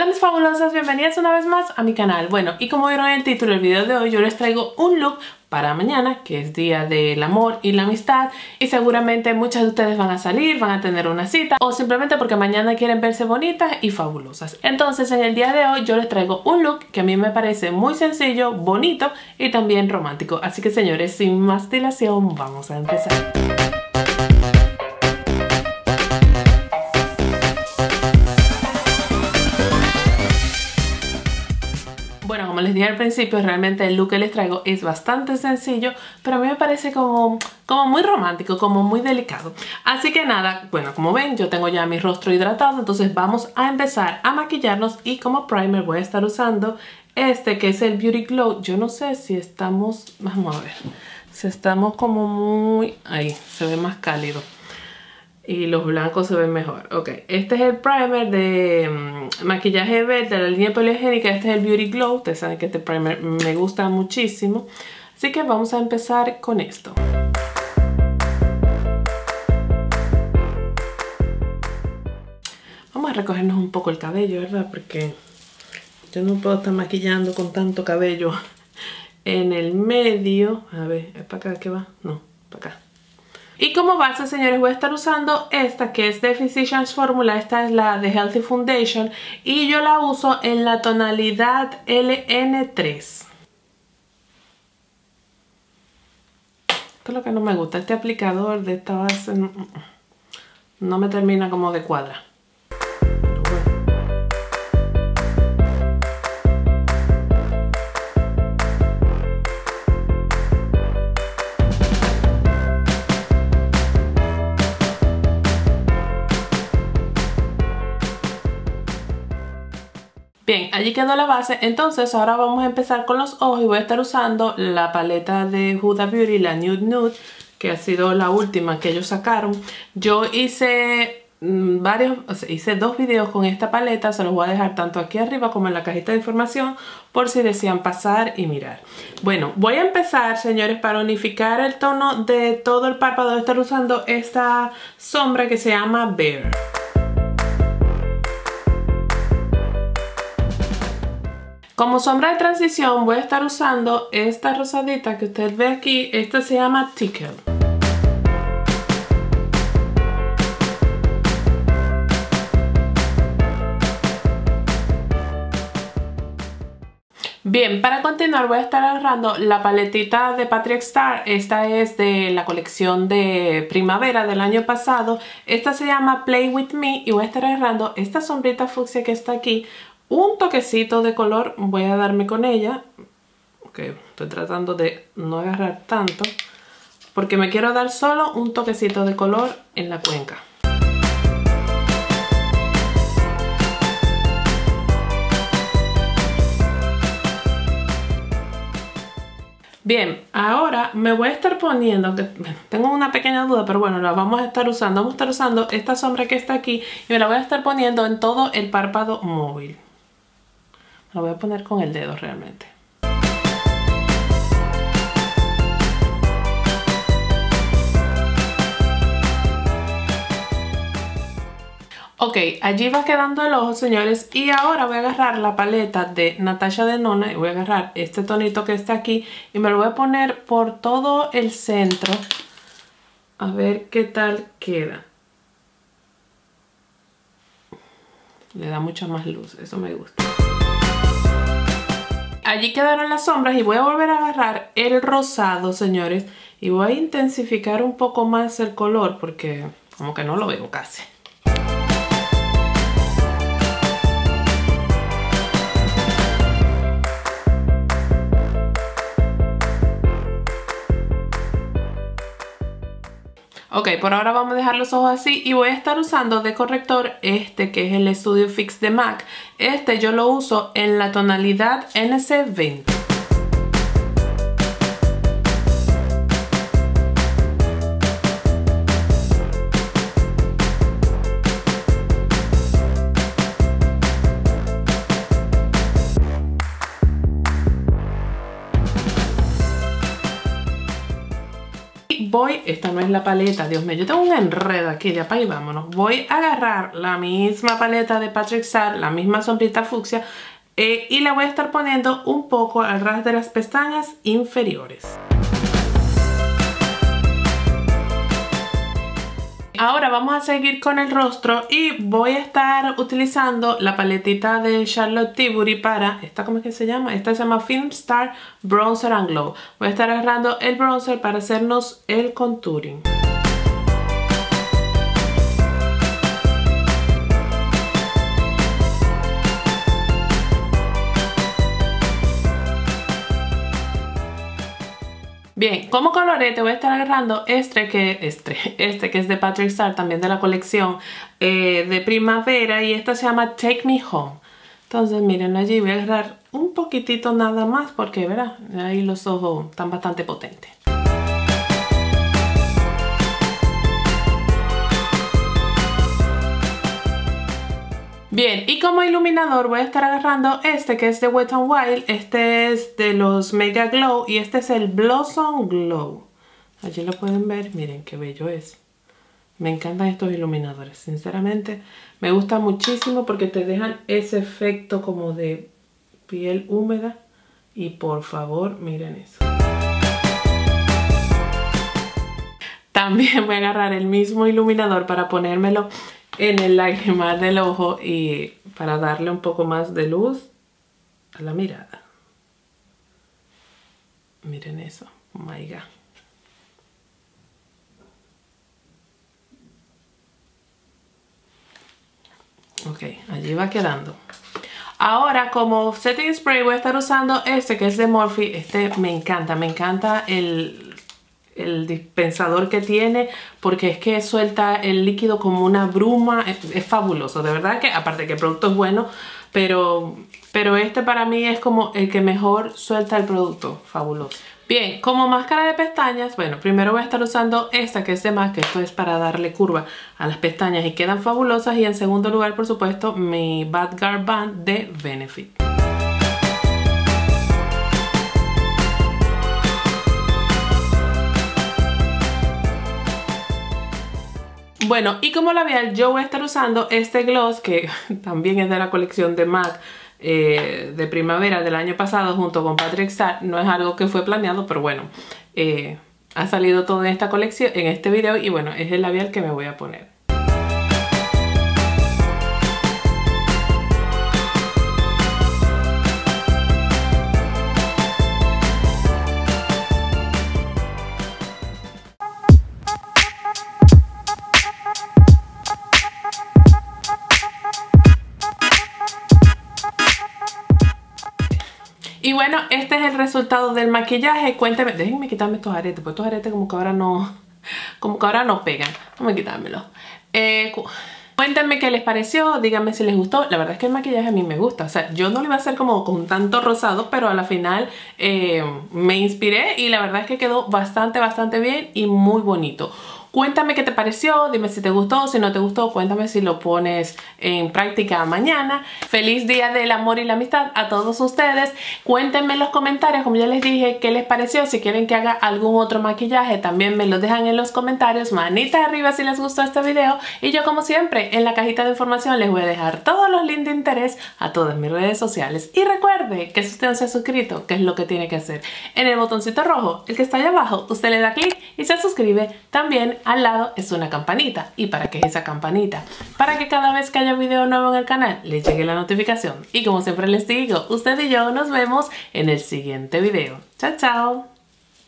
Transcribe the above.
Hola mis fabulosas, bienvenidas una vez más a mi canal. Bueno, y como vieron en el título del video de hoy, yo les traigo un look para mañana, que es día del amor y la amistad y seguramente muchas de ustedes van a salir, van a tener una cita o simplemente porque mañana quieren verse bonitas y fabulosas. Entonces en el día de hoy yo les traigo un look que a mí me parece muy sencillo, bonito y también romántico. Así que señores, sin más dilación, vamos a empezar. Les al principio, realmente el look que les traigo es bastante sencillo, pero a mí me parece como, como muy romántico, como muy delicado. Así que nada, bueno, como ven, yo tengo ya mi rostro hidratado, entonces vamos a empezar a maquillarnos y como primer voy a estar usando este que es el Beauty Glow. Yo no sé si estamos, vamos a ver, si estamos como muy, ahí, se ve más cálido y los blancos se ven mejor. Ok, este es el primer de mm, maquillaje verde de la línea poliogénica. Este es el Beauty Glow. Ustedes saben que este primer me gusta muchísimo. Así que vamos a empezar con esto. Vamos a recogernos un poco el cabello, ¿verdad? Porque yo no puedo estar maquillando con tanto cabello en el medio. A ver, ¿es para acá que va? No, para acá. Y como base, señores, voy a estar usando esta que es de Physicians Formula. Esta es la de Healthy Foundation. Y yo la uso en la tonalidad LN3. Esto es lo que no me gusta. Este aplicador de esta base no me termina como de cuadra. Bien, allí quedó la base, entonces ahora vamos a empezar con los ojos y voy a estar usando la paleta de Huda Beauty, la Nude Nude, que ha sido la última que ellos sacaron. Yo hice mm, varios, hice dos videos con esta paleta, se los voy a dejar tanto aquí arriba como en la cajita de información por si desean pasar y mirar. Bueno, voy a empezar, señores, para unificar el tono de todo el párpado, voy a estar usando esta sombra que se llama Bear. Como sombra de transición voy a estar usando esta rosadita que usted ve aquí. Esta se llama Tickle. Bien, para continuar voy a estar agarrando la paletita de Patrick Star. Esta es de la colección de primavera del año pasado. Esta se llama Play With Me y voy a estar agarrando esta sombrita fucsia que está aquí un toquecito de color voy a darme con ella. Ok, estoy tratando de no agarrar tanto. Porque me quiero dar solo un toquecito de color en la cuenca. Bien, ahora me voy a estar poniendo, tengo una pequeña duda, pero bueno, la vamos a estar usando. Vamos a estar usando esta sombra que está aquí y me la voy a estar poniendo en todo el párpado móvil. Lo voy a poner con el dedo realmente. Ok, allí va quedando el ojo, señores. Y ahora voy a agarrar la paleta de Natasha Denona y voy a agarrar este tonito que está aquí y me lo voy a poner por todo el centro. A ver qué tal queda. Le da mucha más luz, eso me gusta allí quedaron las sombras y voy a volver a agarrar el rosado, señores. Y voy a intensificar un poco más el color porque como que no lo veo casi. Ok, por ahora vamos a dejar los ojos así y voy a estar usando de corrector este que es el Studio Fix de MAC. Este yo lo uso en la tonalidad NC20. Voy, esta no es la paleta, Dios mío, yo tengo un enredo aquí, de para y vámonos. Voy a agarrar la misma paleta de Patrick Star, la misma sombrita fucsia, eh, y la voy a estar poniendo un poco al ras de las pestañas inferiores. Vamos a seguir con el rostro y voy a estar utilizando la paletita de Charlotte Tilbury para, ¿esta cómo es que se llama? Esta se llama Film Star Bronzer and Glow. Voy a estar agarrando el bronzer para hacernos el contouring. Bien, como colorete voy a estar agarrando este que, este, este que es de Patrick Star, también de la colección eh, de primavera y esta se llama Take Me Home. Entonces miren allí voy a agarrar un poquitito nada más porque verá, ahí los ojos están bastante potentes. Bien, y como iluminador voy a estar agarrando este que es de Wet n Wild. Este es de los Mega Glow y este es el Blossom Glow. Allí lo pueden ver, miren qué bello es. Me encantan estos iluminadores, sinceramente. Me gusta muchísimo porque te dejan ese efecto como de piel húmeda. Y por favor, miren eso. También voy a agarrar el mismo iluminador para ponérmelo en el lagrimal del ojo y para darle un poco más de luz a la mirada. Miren eso, oh my god. Ok, allí va quedando. Ahora como setting spray voy a estar usando este que es de Morphe. Este me encanta, me encanta el, el dispensador que tiene porque es que suelta el líquido como una bruma, es, fabuloso, de verdad que aparte que el producto es bueno, pero, pero este para mí es como el que mejor suelta el producto, fabuloso. Bien, como máscara de pestañas, bueno, primero voy a estar usando esta que es de MAC, que esto es para darle curva a las pestañas y quedan fabulosas. Y en segundo lugar, por supuesto, mi Bad Guard Band de Benefit. Bueno, y como labial yo voy a estar usando este gloss que también es de la colección de MAC eh, de primavera del año pasado junto con Patrick Star. No es algo que fue planeado, pero bueno, eh, ha salido todo en esta colección, en este video y bueno, es el labial que me voy a poner. Y bueno, este es el resultado del maquillaje. Cuénteme, déjenme quitarme estos aretes, porque estos aretes como que ahora no, como que ahora no pegan. Vamos a quitármelos. Eh, cuéntenme qué les pareció, díganme si les gustó. La verdad es que el maquillaje a mí me gusta. O sea, yo no lo iba a hacer como con tanto rosado, pero a la final eh, me inspiré y la verdad es que quedó bastante, bastante bien y muy bonito. Cuéntame qué te pareció, dime si te gustó, si no te gustó, cuéntame si lo pones en práctica mañana. Feliz día del amor y la amistad a todos ustedes. Cuéntenme en los comentarios, como ya les dije, qué les pareció. Si quieren que haga algún otro maquillaje, también me lo dejan en los comentarios. Manita arriba si les gustó este video. Y yo como siempre, en la cajita de información les voy a dejar todos los links de interés a todas mis redes sociales. Y recuerde que si usted no se ha suscrito, ¿qué es lo que tiene que hacer? En el botoncito rojo, el que está allá abajo, usted le da clic y se suscribe también al lado es una campanita. ¿Y para qué es esa campanita? Para que cada vez que haya un video nuevo en el canal les llegue la notificación. Y como siempre les digo, usted y yo nos vemos en el siguiente video. Chao, chao.